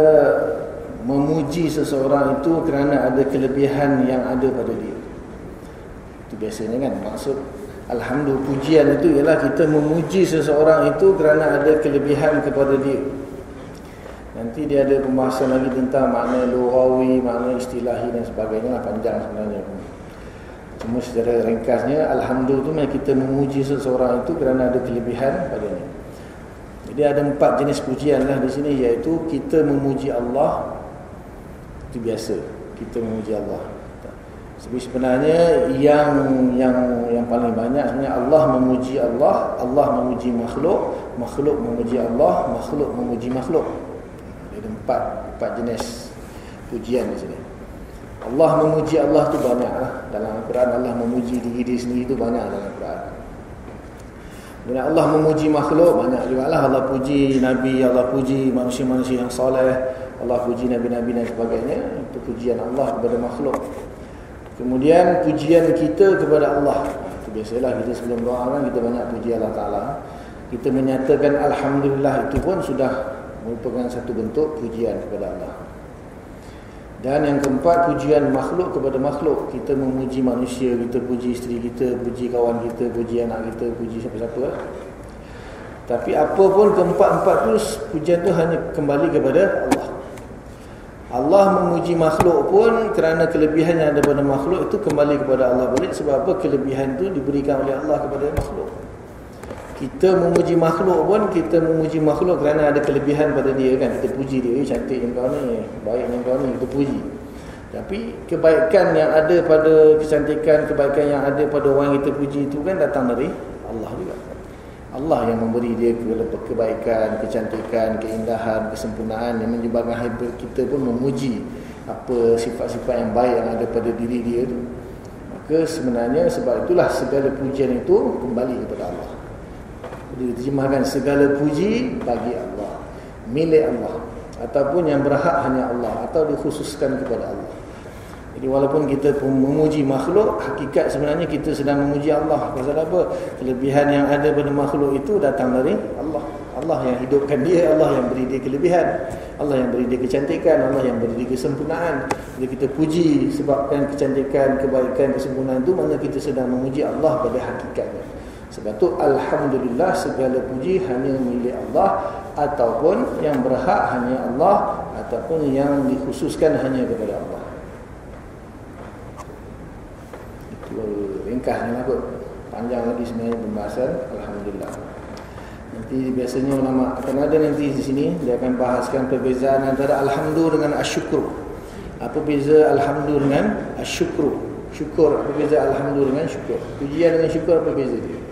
Speaker 1: memuji seseorang itu kerana ada kelebihan yang ada pada dia. Itu biasanya kan maksud Alhamdulillah pujian itu ialah kita memuji seseorang itu kerana ada kelebihan kepada dia. Nanti dia ada pembahasan lagi tentang makna lughawi, makna istilahi dan sebagainya lah panjang sebenarnya. Cuma secara ringkasnya Alhamdulillah itu kita memuji seseorang itu kerana ada kelebihan padanya. Jadi ada empat jenis pujian lah di sini iaitu kita memuji Allah itu biasa kita memuji Allah. Sebab sebenarnya yang yang yang paling banyak sebenarnya Allah memuji Allah, Allah memuji makhluk, makhluk memuji Allah, makhluk memuji makhluk. Ada empat empat jenis pujian di sini. Allah memuji Allah tu banyaklah dalam Al-Quran Allah memuji diri dia sendiri tu banyak dalam Al-Quran. Dan Allah memuji makhluk banyak juga lah Allah puji Nabi, Allah puji manusia-manusia yang soleh, Allah puji Nabi-Nabi dan sebagainya. Itu pujian Allah kepada makhluk. Kemudian pujian kita kepada Allah. Itu biasalah kita sebelum doa kan kita banyak puji Allah Taala. Kita menyatakan alhamdulillah itu pun sudah merupakan satu bentuk pujian kepada Allah. Dan yang keempat pujian makhluk kepada makhluk. Kita memuji manusia, kita puji isteri kita, puji kawan kita, puji anak kita, puji siapa-siapa. Tapi apa pun keempat-empat tu pujian tu hanya kembali kepada Allah. Allah memuji makhluk pun kerana kelebihan yang ada pada makhluk itu kembali kepada Allah balik sebab apa kelebihan itu diberikan oleh Allah kepada makhluk. Kita memuji makhluk pun kita memuji makhluk kerana ada kelebihan pada dia kan. Kita puji dia, eh, cantik yang kau ni, baik yang kau ni, kita puji. Tapi kebaikan yang ada pada kecantikan, kebaikan yang ada pada orang kita puji itu kan datang dari Allah juga. Allah yang memberi dia kebaikan, kecantikan, keindahan, kesempurnaan yang menyebabkan kita pun memuji apa sifat-sifat yang baik yang ada pada diri dia itu. Maka sebenarnya sebab itulah segala pujian itu kembali kepada Allah diterjemahkan segala puji bagi Allah. Milik Allah. Ataupun yang berhak hanya Allah. Atau dikhususkan kepada Allah. Jadi walaupun kita memuji makhluk hakikat sebenarnya kita sedang memuji Allah. Pasal apa? Kelebihan yang ada pada makhluk itu datang dari Allah. Allah yang hidupkan dia Allah yang beri dia kelebihan. Allah yang beri dia kecantikan Allah yang beri dia kesempurnaan. Jadi kita puji sebabkan kecantikan kebaikan kesempurnaan itu mana kita sedang memuji Allah pada hakikatnya sebab tu Alhamdulillah segala puji hanya milik Allah Ataupun yang berhak hanya Allah Ataupun yang dikhususkan hanya kepada Allah. Itu ringkasnya lah kot. Panjang lagi sebenarnya pembahasan. Alhamdulillah. Nanti biasanya ulama akan ada nanti di sini Dia akan bahaskan perbezaan antara Alhamdulillah dengan Asyukur Apa beza Alhamdulillah dengan Asyukur Syukur, apa beza Alhamdulillah dengan syukur? Pujian dengan syukur, apa beza dia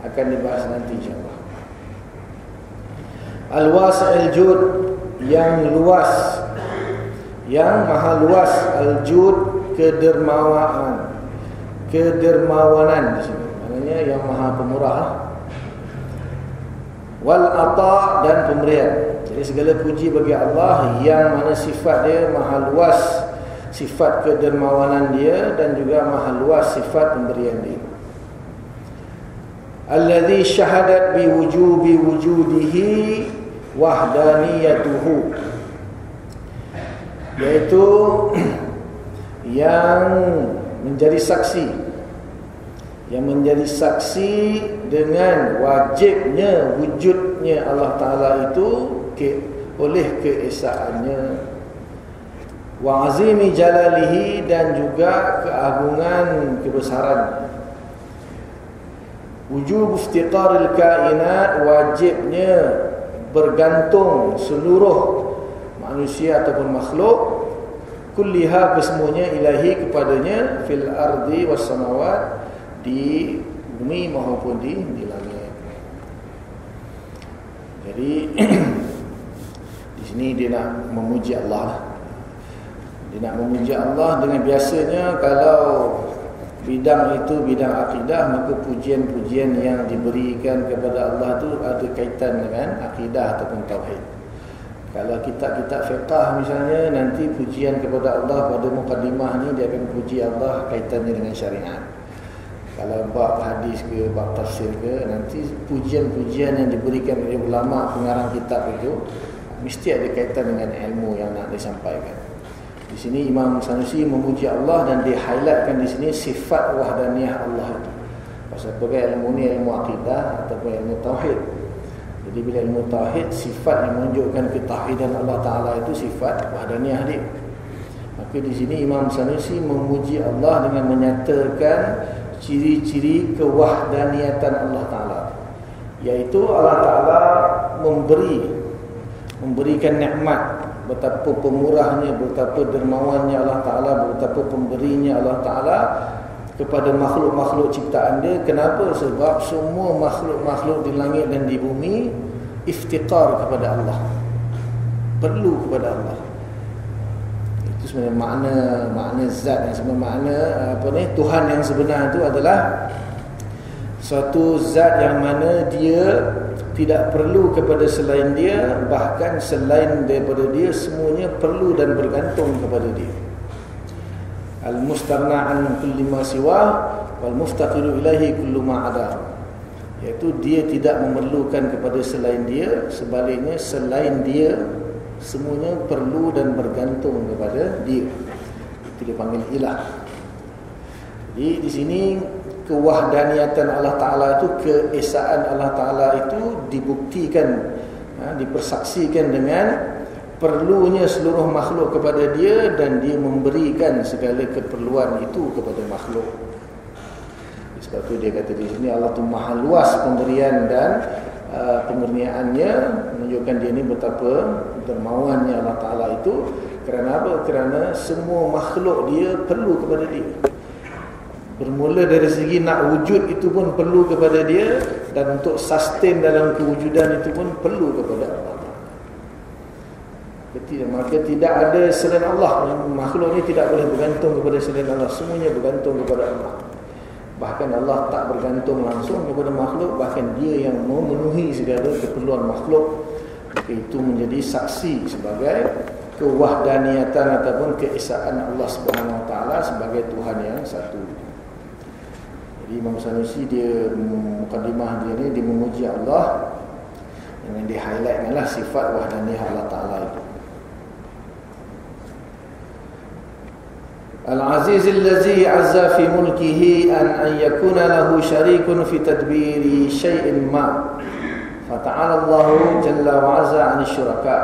Speaker 1: akan dibahas nanti insyaallah. Al-wasi' al-jud yang luas. Yang maha luas al-jud kedermawanan. Kedermawanan di sini. Maknanya yang maha pemurah. Wal ata dan pemberian. Jadi segala puji bagi Allah yang mana sifat dia maha luas. Sifat kedermawanan dia dan juga maha luas sifat pemberian dia alladhi syahadat bi wujubi wujudihi wahdaniyatuhu. Yaitu yang menjadi saksi. Yang menjadi saksi dengan wajibnya wujudnya Allah Taala itu ke, oleh keesaannya. Wa azimi jalalihi dan juga keagungan kebesarannya Wujub iftiqaril kainat wajibnya bergantung seluruh manusia ataupun makhluk kulliha kesemuanya ilahi kepadanya fil ardi was samawat di bumi maupun di di langit. Jadi di sini dia nak memuji Allah. Dia nak memuji Allah dengan biasanya kalau bidang itu bidang akidah maka pujian-pujian yang diberikan kepada Allah itu ada kaitan dengan akidah ataupun tauhid. Kalau kitab-kitab fiqah misalnya nanti pujian kepada Allah pada mukadimah ni dia akan puji Allah kaitannya dengan syariat. Kalau bab hadis ke bab tafsir ke nanti pujian-pujian yang diberikan oleh ulama pengarang kitab itu mesti ada kaitan dengan ilmu yang nak disampaikan. Sini Imam Sanusi memuji Allah dan di highlightkan di sini sifat wahdaniyah Allah itu. sebagai ilmu ni? Ilmu akidah ataupun ilmu tauhid. Jadi bila ilmu tauhid sifat yang menunjukkan ketauhidan Allah Taala itu sifat wahdaniyah dia. Maka di sini Imam Sanusi memuji Allah dengan menyatakan ciri-ciri kewahdaniatan Allah Taala. Yaitu Allah Taala memberi memberikan nikmat betapa pemurahnya betapa dermawannya Allah Taala betapa pemberinya Allah Taala kepada makhluk-makhluk ciptaan dia. Kenapa? Sebab semua makhluk-makhluk di langit dan di bumi iftiqar kepada Allah. Perlu kepada Allah. Itu sebenarnya makna makna zat yang sebenarnya makna apa ni Tuhan yang sebenar itu adalah suatu zat yang mana dia tidak perlu kepada selain dia bahkan selain daripada dia semuanya perlu dan bergantung kepada dia. Al-mustarna an kulli ma siwa wal muftaqiru ilaihi kullu ma ada. Iaitu dia tidak memerlukan kepada selain dia sebaliknya selain dia semuanya perlu dan bergantung kepada dia. Itu dipanggil ilah. Jadi di sini kewahdaniatan Allah Taala itu keesaan Allah Taala itu dibuktikan ha, dipersaksikan dengan perlunya seluruh makhluk kepada dia dan dia memberikan segala keperluan itu kepada makhluk. Sebab itu dia kata di sini Allah tu maha luas pemberian dan uh, pengurniaannya menunjukkan dia ini betapa dermawannya Allah Taala itu kerana apa? Kerana semua makhluk dia perlu kepada dia. Bermula dari segi nak wujud itu pun perlu kepada dia dan untuk sustain dalam kewujudan itu pun perlu kepada Allah. Ketika, maka tidak ada selain Allah. Makhluk ini tidak boleh bergantung kepada selain Allah. Semuanya bergantung kepada Allah. Bahkan Allah tak bergantung langsung kepada makhluk. Bahkan dia yang memenuhi segala keperluan makhluk. Maka itu menjadi saksi sebagai Kewahdaniatan ataupun keesaan Allah Taala sebagai Tuhan yang satu jadi Imam Sanusi dia mukadimah dia ni dia memuji Allah dengan dia highlightkanlah sifat wahdaniyah Allah Taala itu. Al-Aziz allazi 'azza fi mulkihi an an yakuna lahu syarikun fi tadbiri syai'in ma. Fa ta'ala Allahu jalla wa 'azza 'an syuraka.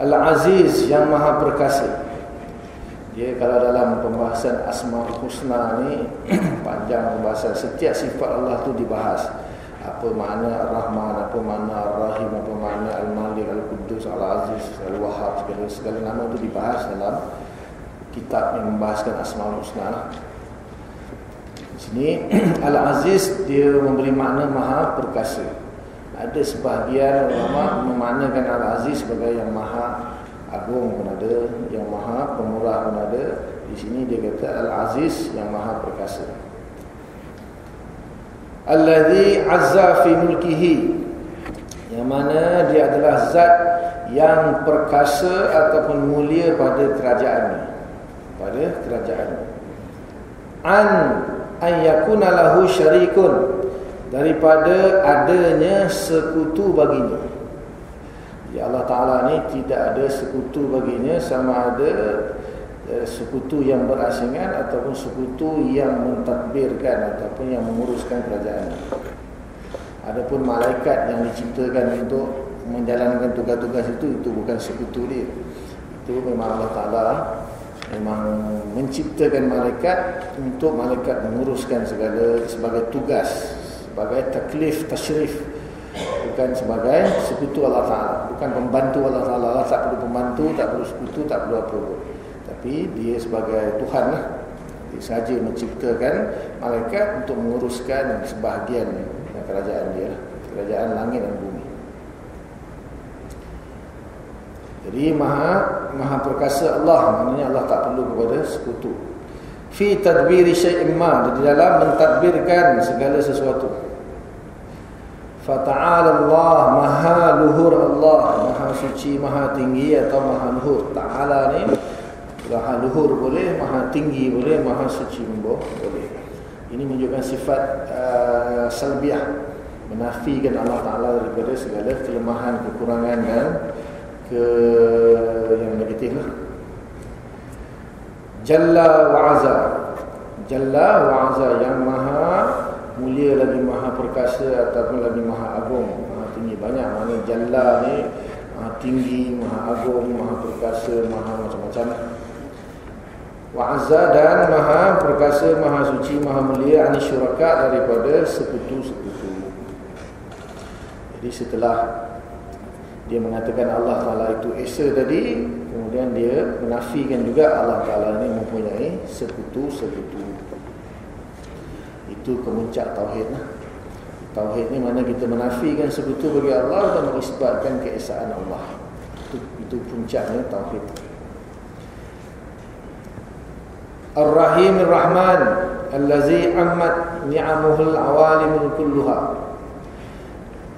Speaker 1: Al-Aziz yang Maha Perkasa. Dia kalau dalam pembahasan Asma'ul Husna ni Panjang pembahasan Setiap sifat Allah tu dibahas Apa makna Ar-Rahman Apa makna Ar-Rahim Apa makna Al-Malik Al-Qudus Al-Aziz Al-Wahab segala, segala nama tu dibahas dalam kitab yang membahaskan Asmaul Husna. Di sini Al-Aziz dia memberi makna maha perkasa. Ada sebahagian ulama memaknakan Al-Aziz sebagai yang maha agung pun ada, yang maha pemurah pun ada. Di sini dia kata Al-Aziz yang maha perkasa. Alladhi azza fi mulkihi. Yang mana dia adalah zat yang perkasa ataupun mulia pada kerajaannya. Pada kerajaan an an yakuna lahu syarikun. Daripada adanya sekutu baginya ya Allah taala ni tidak ada sekutu baginya sama ada eh, sekutu yang berasingan ataupun sekutu yang mentadbirkan ataupun yang menguruskan kerajaan. Adapun malaikat yang diciptakan untuk menjalankan tugas-tugas itu itu bukan sekutu dia. Itu memang Allah taala memang menciptakan malaikat untuk malaikat menguruskan segala sebagai tugas sebagai taklif tasyrif bukan sebagai sekutu Allah Taala. Bukan pembantu Allah Taala Allah tak perlu pembantu tak perlu sekutu tak perlu apa pun. Tapi dia sebagai Tuhan lah. Dia sahaja menciptakan malaikat untuk menguruskan sebahagian kerajaan dia lah. kerajaan langit dan bumi. Jadi maha maha perkasa Allah. Maknanya Allah tak perlu kepada sekutu. Fi tadbiri syai'in ma di dalam mentadbirkan segala sesuatu. Fata'ala Allah maha luhur Allah maha suci maha tinggi atau maha luhur. Ta'ala ni maha luhur boleh, maha tinggi boleh, maha suci boleh. Ini menunjukkan sifat uh, salbiah menafikan Allah Taala daripada segala kelemahan, kekurangan dan ke yang negatif lah. Jalla wa azza Jalla wa azza yang maha mulia lagi maha perkasa ataupun lagi maha agung maha tinggi banyak mana jalla ni maha tinggi maha agung maha perkasa maha macam-macam. Wa azza dan maha perkasa maha suci maha mulia ani syuraka daripada sekutu-sekutu. Jadi setelah dia mengatakan Allah Taala itu esa tadi kemudian dia menafikan juga Allah Taala ini mempunyai sekutu-sekutu itu kemuncak tauhid lah. Tauhid ni mana kita menafikan sekutu bagi Allah dan mengisbatkan keesaan Allah. Itu, itu puncaknya tauhid. Ar-Rahim Ar-Rahman Allazi ammat ni'amuhul awalimul kulluha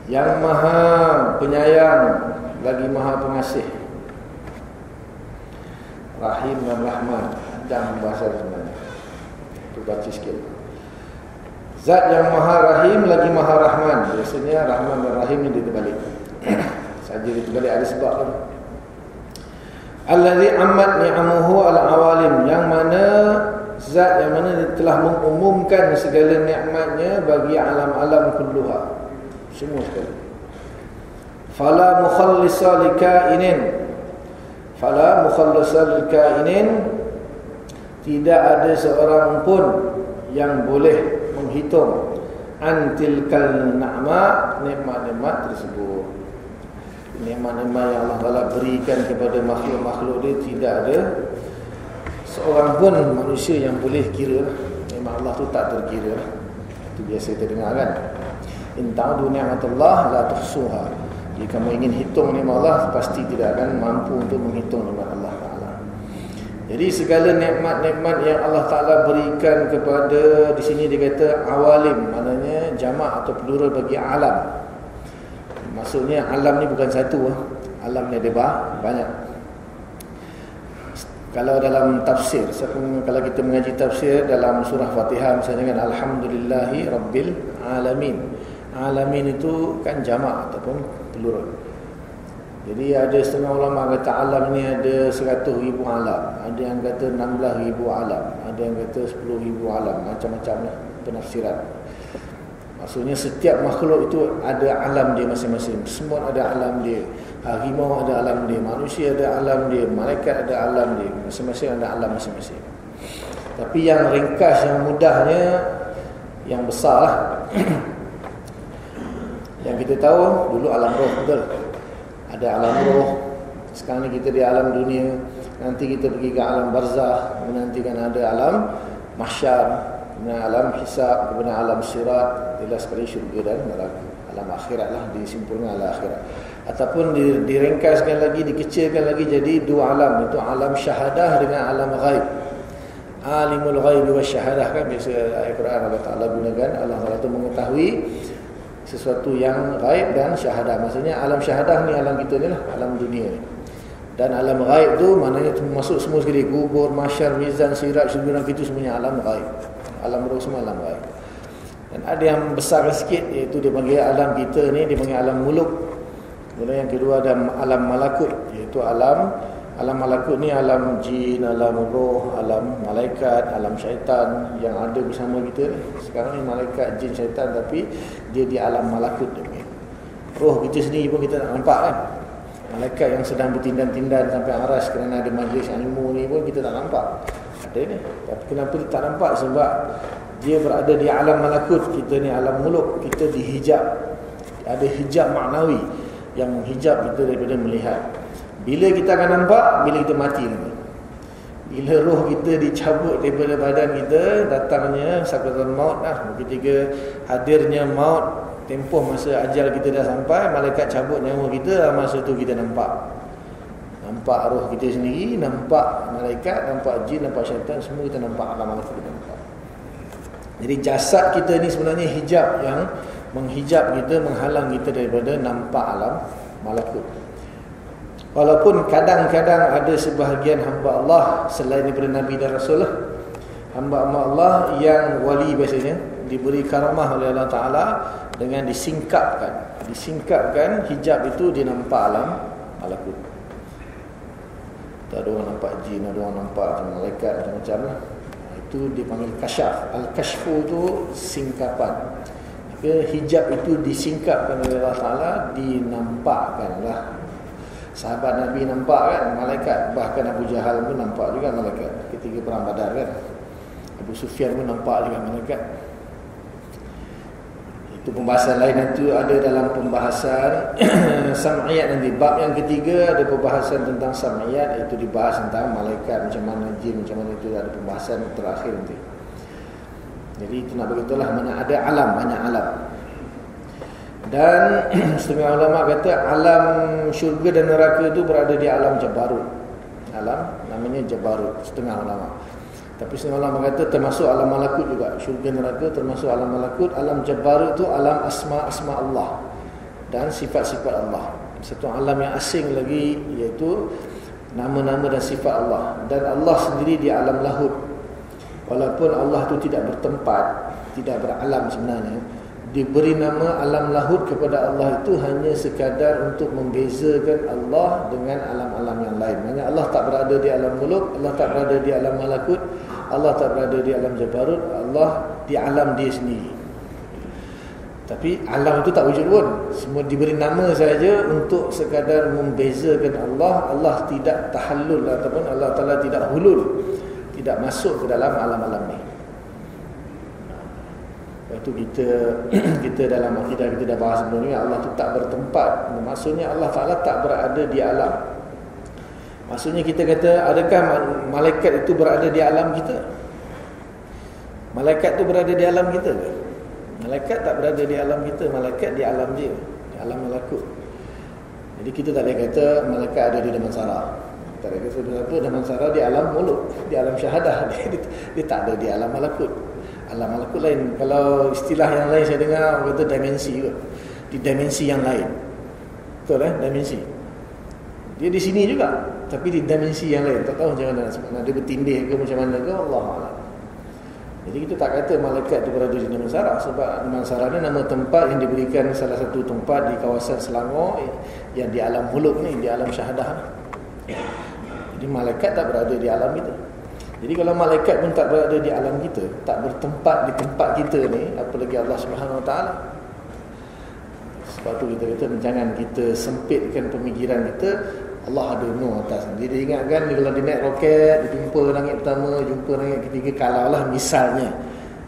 Speaker 1: Yang maha penyayang Lagi maha pengasih Rahim dan Rahman Dan bahasa sebenarnya Itu baca sikit Zat yang maha rahim lagi maha rahman. Biasanya rahman dan rahim ini terbalik. Saja terbalik ada sebab kan Alladhi ammat ni'amuhu al-awalim Yang mana Zat yang mana telah mengumumkan segala ni'matnya Bagi alam-alam kulluha. Semua sekali. Fala mukhallisa lika'inin. Fala mukhallisa lika'inin. Tidak ada seorang pun Yang boleh menghitung Antil kal na'ma Nikmat-nikmat tersebut. Nikmat-nikmat yang Allah Taala berikan kepada makhluk-makhluk dia tidak ada. Seorang pun manusia yang boleh kira nikmat Allah tu tak terkira. Itu biasa kita dengar kan? In ta'du ni'matullah la tuhsuha. Jika kamu ingin hitung nikmat Allah pasti tidak akan mampu untuk menghitung nikmat Allah jadi segala nikmat-nikmat yang Allah Taala berikan kepada di sini dia kata awalim maknanya jamak atau plural bagi alam. Maksudnya alam ni bukan satu ah. Alam ni ada banyak. Kalau dalam tafsir Kalau kita mengaji tafsir Dalam surah Fatihah Misalnya dengan Alhamdulillahi Rabbil Alamin. Alamin itu kan jamak Ataupun plural Jadi ada setengah ulama kata alam ni ada 100 ribu alam Ada yang kata 16 ribu alam Ada yang kata 10 ribu alam Macam-macam lah penafsiran Maksudnya setiap makhluk itu ada alam dia masing-masing. Semua ada alam dia. Harimau ada alam dia. Manusia ada alam dia. Malaikat ada alam dia. Masing-masing ada alam masing-masing. Tapi yang ringkas, yang mudahnya, yang besar lah. yang kita tahu, dulu alam roh betul. Ada alam roh. Sekarang ni kita di alam dunia. Nanti kita pergi ke alam barzah. Nanti kan ada alam mahsyar kemudian alam hisab, kemudian alam sirat, jelas sekali syurga dan neraka. Alam akhirat lah, disimpulkan alam akhirat. Ataupun diringkaskan lagi, dikecilkan lagi jadi dua alam. Itu alam syahadah dengan alam ghaib. Alimul ghaib wa syahadah kan biasa ayat Quran Allah Ta'ala gunakan. Allah Ta'ala itu mengetahui sesuatu yang ghaib dan syahadah. Maksudnya alam syahadah ni alam kita ni lah, alam dunia ni. Dan alam ghaib tu maknanya masuk semua sekali. Kubur, masyar, mizan, sirat, syurga itu semuanya alam ghaib alam roh semua alam gaib. Dan ada yang besar sikit iaitu dia panggil alam kita ni dia panggil alam muluk. Kemudian yang kedua ada alam malakut iaitu alam alam malakut ni alam jin, alam roh, alam malaikat, alam syaitan yang ada bersama kita. Ni. Sekarang ni malaikat, jin, syaitan tapi dia di alam malakut panggil. Roh kita sendiri pun kita tak nampak kan. Malaikat yang sedang bertindan-tindan sampai aras kerana ada majlis ilmu ni pun kita tak nampak. Ada ni. Tapi kenapa dia tak nampak? Sebab dia berada di alam malakut. Kita ni alam muluk. Kita dihijab. Ada hijab maknawi yang hijab kita daripada melihat bila kita akan nampak bila kita mati nanti bila roh kita dicabut daripada badan kita datangnya sakratul maut lah ketika hadirnya maut tempoh masa ajal kita dah sampai malaikat cabut nyawa kita masa tu kita nampak nampak roh kita sendiri, nampak malaikat, nampak jin, nampak syaitan, semua kita nampak alam alam kita nampak. Jadi jasad kita ni sebenarnya hijab yang menghijab kita, menghalang kita daripada nampak alam malakut. Walaupun kadang-kadang ada sebahagian hamba Allah selain daripada Nabi dan Rasul lah, hamba-hamba Allah yang wali biasanya diberi karamah oleh Allah Ta'ala dengan disingkapkan. Disingkapkan hijab itu dia nampak alam malakut. Tak ada orang nampak jin, ada orang nampak macam malaikat macam-macam lah. Itu dipanggil kasyaf al-kashfu itu singkapan hijab itu disingkapkan oleh Allah Taala dinampakkanlah sahabat Nabi nampak kan malaikat. Bahkan Abu Jahal pun nampak juga malaikat. Ketika perang Badar kan. Abu Sufyan pun nampak juga malaikat. Itu pembahasan lain itu ada dalam pembahasan sam'iyat nanti. Bab yang ketiga ada pembahasan tentang sam'iyat. Itu dibahas tentang malaikat macam mana jin macam mana. Itu ada pembahasan terakhir nanti. Jadi itu nak begitulah mana ada alam banyak alam dan setengah ulama kata alam syurga dan neraka itu berada di alam Jabarut alam namanya Jabarut setengah ulama tapi setengah ulama kata termasuk alam malakut juga. Syurga neraka termasuk alam malakut. Alam jabarut itu alam asma-asma Allah. Dan sifat-sifat Allah. Satu alam yang asing lagi iaitu nama-nama dan sifat Allah. Dan Allah sendiri di alam lahut. Walaupun Allah itu tidak bertempat. Tidak beralam sebenarnya. Diberi nama alam lahut kepada Allah itu hanya sekadar untuk membezakan Allah dengan alam-alam yang lain. Maksudnya Allah tak berada di alam muluk, Allah tak berada di alam malakut, Allah tak berada di alam Jabarut Allah di alam dia sendiri. Tapi alam itu tak wujud pun. Semua diberi nama saja untuk sekadar membezakan Allah. Allah tidak tahallul ataupun Allah Ta'ala tidak hulul tidak masuk ke dalam alam-alam ni itu kita kita dalam akidah kita dah bahas sebelum ni Allah tu tak bertempat maksudnya Allah Ta'ala tak berada di alam Maksudnya kita kata adakah malaikat itu berada di alam kita? Malaikat itu berada di alam kita ke? Malaikat tak berada di alam kita, malaikat di alam dia, di alam malakut. Jadi kita tak boleh kata malaikat ada di dalam sarah. Tak boleh kata sarah di alam mulut, di alam syahadah. Dia, dia, dia tak ada di alam malakut. Alam malakut lain. Kalau istilah yang lain saya dengar orang kata dimensi ke? Di dimensi yang lain. Betul eh? Dimensi. Dia di sini juga tapi di dimensi yang lain tak tahu macam mana nak dia bertindih ke macam mana ke Allah Allah jadi kita tak kata malaikat itu berada di Damansara sebab Damansara ni nama tempat yang diberikan salah satu tempat di kawasan Selangor yang di alam huluk ni, di alam syahadah ni. Jadi malaikat tak berada di alam kita. Jadi kalau malaikat pun tak berada di alam kita, tak bertempat di tempat kita ni, apalagi Allah Subhanahu Wa Taala. Sebab tu kita kata jangan kita sempitkan pemikiran kita Allah ada nur atas Jadi dia ingatkan dia kalau dia naik roket Dia jumpa langit pertama Jumpa langit ketiga Kalau lah misalnya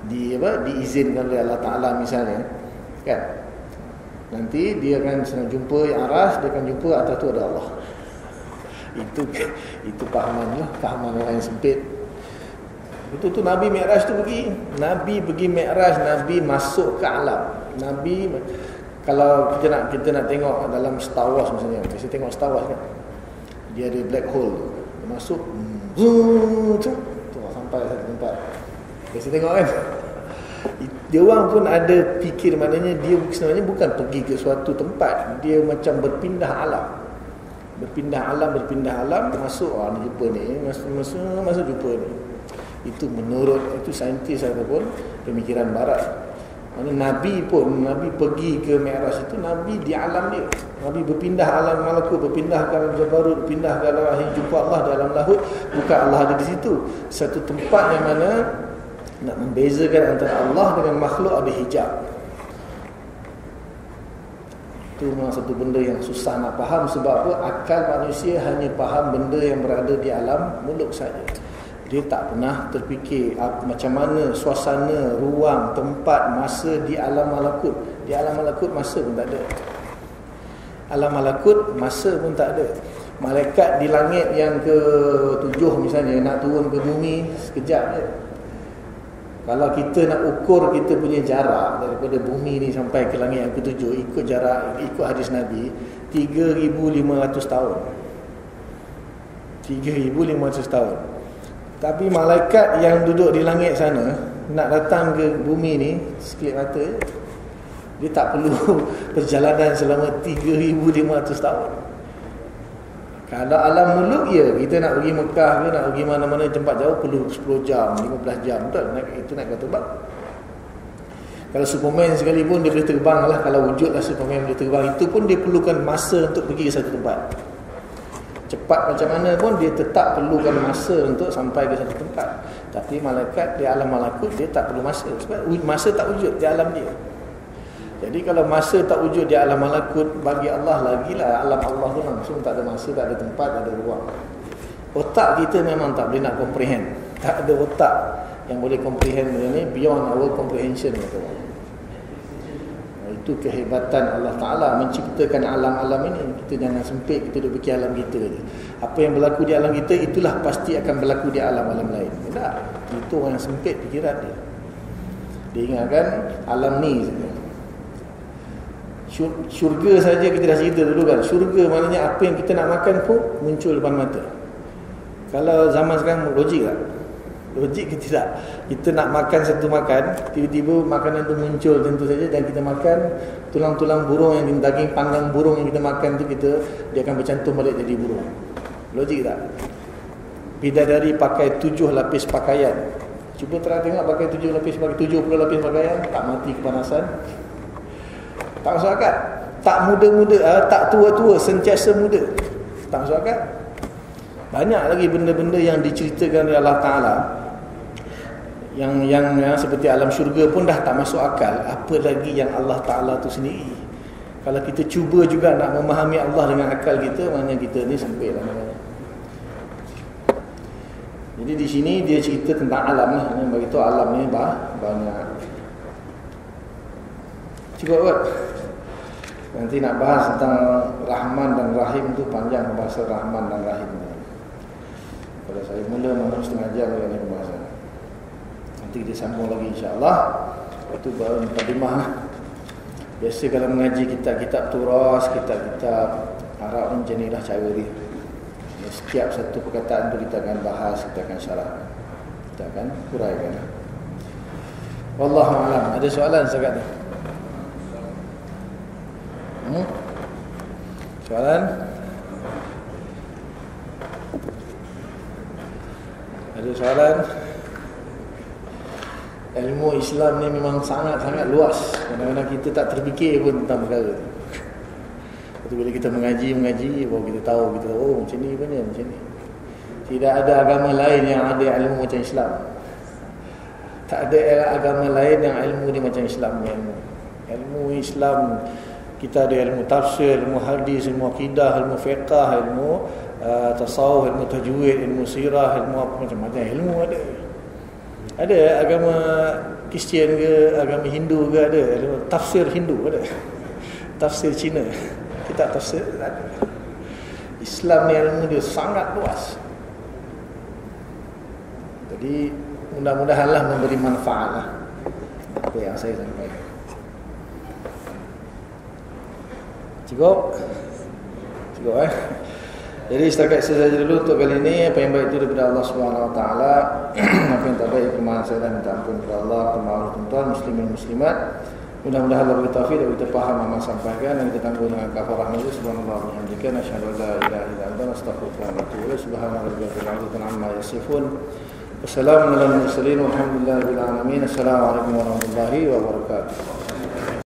Speaker 1: di apa Diizinkan oleh Allah Ta'ala misalnya Kan? Nanti dia akan senang jumpa yang aras Dia akan jumpa atas tu ada Allah. Itu itu pahaman lah Pahaman orang yang sempit Itu tu Nabi Mi'raj tu pergi Nabi pergi Mi'raj Nabi masuk ke alam Nabi kalau kita nak kita nak tengok dalam Star Wars misalnya, kita tengok Star Wars kan dia ada black hole tu. Dia masuk hmm, tu, tu sampai satu tempat. Kita tengok kan. Dia orang pun ada fikir maknanya dia sebenarnya bukan pergi ke suatu tempat, dia macam berpindah alam. Berpindah alam, berpindah alam, masuk ah ni jumpa ni, masuk masuk masuk jumpa ni. Itu menurut itu saintis ataupun pemikiran barat. Mana Nabi pun, Nabi pergi ke Mi'raj itu, Nabi di alam dia. Nabi berpindah alam malakut, berpindah ke alam jabarut, berpindah ke alam akhir, jumpa Allah dalam lahut. Bukan Allah ada di situ. Satu tempat yang mana nak membezakan antara Allah dengan makhluk ada hijab. Itu memang satu benda yang susah nak faham sebab apa? Akal manusia hanya faham benda yang berada di alam mulut saja dia tak pernah terfikir macam mana suasana, ruang, tempat, masa di alam malakut. Di alam malakut masa pun tak ada. Alam malakut masa pun tak ada. Malaikat di langit yang ke tujuh misalnya nak turun ke bumi sekejap je. Kalau kita nak ukur kita punya jarak daripada bumi ni sampai ke langit yang ke tujuh ikut jarak ikut hadis Nabi 3500 tahun. 3500 tahun. Tapi malaikat yang duduk di langit sana Nak datang ke bumi ni Sekelip mata Dia tak perlu perjalanan selama 3,500 tahun. Kalau alam muluk ya Kita nak pergi Mekah ke Nak pergi mana-mana tempat jauh Perlu 10 jam 15 jam Betul Itu nak kata terbang Kalau Superman sekalipun Dia boleh terbang lah Kalau wujudlah Superman boleh terbang Itu pun dia perlukan masa Untuk pergi ke satu tempat cepat macam mana pun dia tetap perlukan masa untuk sampai ke satu tempat Tapi malaikat di alam malakut dia tak perlu masa sebab masa tak wujud di alam dia. Jadi kalau masa tak wujud di alam malakut bagi Allah lagi lah alam Allah tu langsung tak ada masa, tak ada tempat, tak ada ruang. Otak kita memang tak boleh nak comprehend. Tak ada otak yang boleh comprehend benda ni beyond our comprehension kata Allah itu kehebatan Allah Ta'ala menciptakan alam-alam ini. Kita jangan sempit kita duduk fikir alam kita apa yang berlaku di alam kita itulah pasti akan berlaku di alam-alam lain. Tak itu orang yang sempit fikiran dia. Dia ingatkan alam ni syurga saja kita dah cerita dulu kan. Syurga maknanya apa yang kita nak makan pun muncul depan mata. Kalau zaman sekarang logik tak Logik ke tidak? Kita nak makan satu makan, tiba-tiba makanan itu muncul tentu saja dan kita makan tulang-tulang burung yang daging panggang burung yang kita makan tu kita dia akan bercantum balik jadi burung. Logik tak? Bidadari pakai tujuh lapis pakaian. Cuba terang tengok pakai tujuh lapis pakai tujuh puluh lapis pakaian tak mati kepanasan. Tak masuk akal. Tak muda-muda, uh, tak tua-tua, sentiasa muda. Tak masuk akal. Banyak lagi benda-benda yang diceritakan oleh Allah Ta'ala yang yang yang seperti alam syurga pun dah tak masuk akal. Apa lagi yang Allah Taala tu sendiri? Kalau kita cuba juga nak memahami Allah dengan akal kita maknanya kita ni sempit lah jadi di sini dia cerita tentang alam lah. Yang bagi tu alam ni bah, banyak. Cukup kot. Nanti nak bahas tentang Rahman dan Rahim tu panjang bahasa Rahman dan Rahim kalau saya mula mahu setengah jam dengan pembahasan Nanti kita sambung lagi insyaAllah. Itu baru mukadimah lah. Biasa kalau mengaji kitab-kitab turas Kitab-kitab Arab macam inilah cara dia. Setiap satu perkataan tu kita akan bahas Kita akan syarah. Kita akan kuraikan Wallahualam. Ada soalan sekat ni hmm? Soalan? Ada soalan ilmu Islam ni memang sangat-sangat luas. Kadang-kadang kita tak terfikir pun tentang perkara tu. Lepas bila kita mengaji, mengaji, baru kita tahu, kita tahu, oh macam ni punya, macam ni. Tidak ada agama lain yang ada ilmu macam Islam. Tak ada agama lain yang ilmu ni macam Islam ni ilmu. Ilmu Islam, kita ada ilmu tafsir, ilmu hadis, ilmu akidah, ilmu fiqah, ilmu uh, tasawuf, ilmu tajwid, ilmu sirah, ilmu apa macam-macam. Ilmu ada. Ada agama Kristian ke, agama Hindu ke ada. Tafsir Hindu ada. Tafsir Cina. Kita tafsir ada. Islam ni ilmu dia sangat luas. Jadi mudah-mudahanlah memberi manfaat lah. Apa yang saya sampaikan. Cukup? Cukup eh? Jadi setakat saya saja dulu untuk kali ini apa yang baik itu daripada Allah Subhanahu Wa Taala, apa yang tak baik kemana saya dan minta ampun kepada Allah, kemarin tuan muslimin muslimat. Mudah-mudahan Allah beri taufik dan kita faham apa sampaikan dan kita tanggung dengan kafarah itu subhanallah wa bihamdika nasyhadu la ilaha illa anta nastaghfiruka wa natubu ilaik subhana rabbika rabbil amma yasifun. Wassalamu ala mursalin walhamdulillahi rabbil alamin. Assalamualaikum warahmatullahi wabarakatuh.